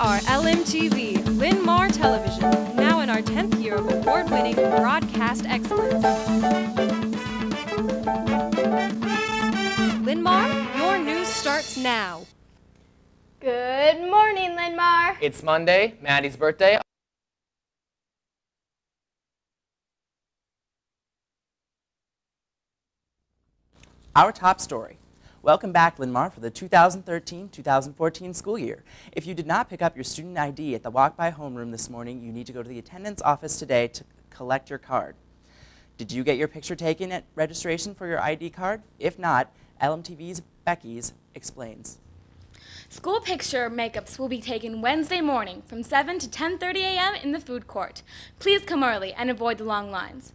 are LMTV, Linn-Mar Television, now in our 10th year of award-winning broadcast excellence. Linn-Mar, your news starts now. Good morning, Linn-Mar. It's Monday, Maddie's birthday. Our top story. Welcome back, Linn-Mar, for the 2013-2014 school year. If you did not pick up your student ID at the Walk By Homeroom this morning, you need to go to the attendance office today to collect your card. Did you get your picture taken at registration for your ID card? If not, LMTV's Becky's explains. School picture makeups will be taken Wednesday morning from 7 to 10:30 a.m. in the food court. Please come early and avoid the long lines.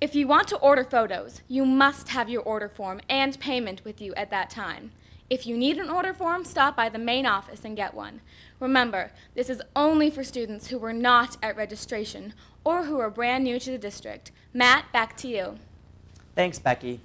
If you want to order photos, you must have your order form and payment with you at that time. If you need an order form, stop by the main office and get one. Remember, this is only for students who were not at registration or who are brand new to the district. Matt, back to you. Thanks, Becky.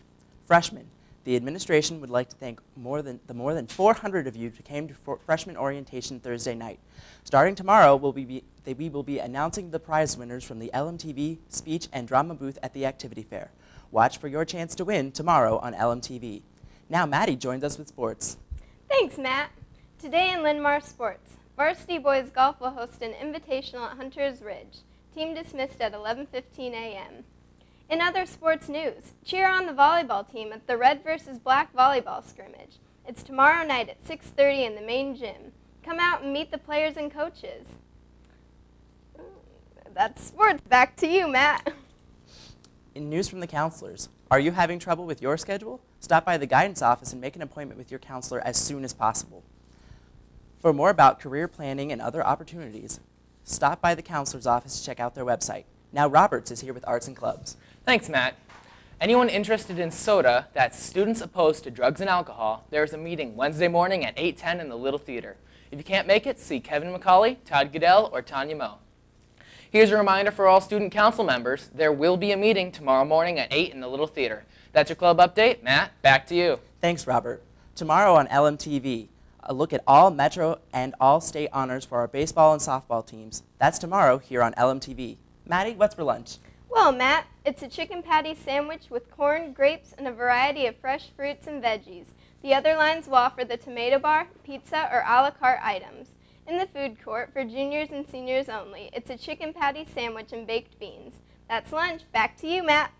Freshmen, the administration would like to thank more than, the more than 400 of you who came to freshman orientation Thursday night. Starting tomorrow, we'll be, we will be announcing the prize winners from the LMTV speech and drama booth at the activity fair. Watch for your chance to win tomorrow on LMTV. Now Maddie joins us with sports. Thanks, Matt. Today in Linn-Mar Sports, Varsity Boys Golf will host an invitational at Hunter's Ridge. Team dismissed at 11.15 a.m. In other sports news, cheer on the volleyball team at the Red versus Black volleyball scrimmage. It's tomorrow night at 6.30 in the main gym. Come out and meet the players and coaches. Mm, that's sports. Back to you, Matt. In news from the counselors, are you having trouble with your schedule? Stop by the guidance office and make an appointment with your counselor as soon as possible. For more about career planning and other opportunities, stop by the counselor's office to check out their website. Now Roberts is here with Arts and Clubs. Thanks, Matt. Anyone interested in soda that's students opposed to drugs and alcohol, there's a meeting Wednesday morning at 8.10 in the Little Theater. If you can't make it, see Kevin McCauley, Todd Goodell, or Tanya Moe. Here's a reminder for all student council members. There will be a meeting tomorrow morning at 8 in the Little Theater. That's your club update. Matt, back to you. Thanks, Robert. Tomorrow on LMTV, a look at all Metro and all state honors for our baseball and softball teams. That's tomorrow here on LMTV. Maddie, what's for lunch? Well, Matt, it's a chicken patty sandwich with corn, grapes, and a variety of fresh fruits and veggies. The other lines will offer the tomato bar, pizza, or a la carte items. In the food court, for juniors and seniors only, it's a chicken patty sandwich and baked beans. That's lunch. Back to you, Matt.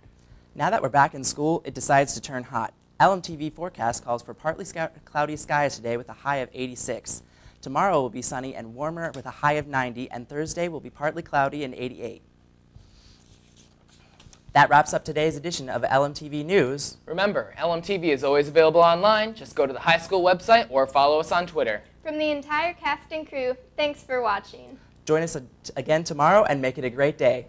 Now that we're back in school, it decides to turn hot. LMTV forecast calls for partly cloudy skies today with a high of 86. Tomorrow will be sunny and warmer with a high of 90, and Thursday will be partly cloudy and 88. That wraps up today's edition of LMTV News. Remember, LMTV is always available online. Just go to the high school website or follow us on Twitter. From the entire cast and crew, thanks for watching. Join us again tomorrow and make it a great day.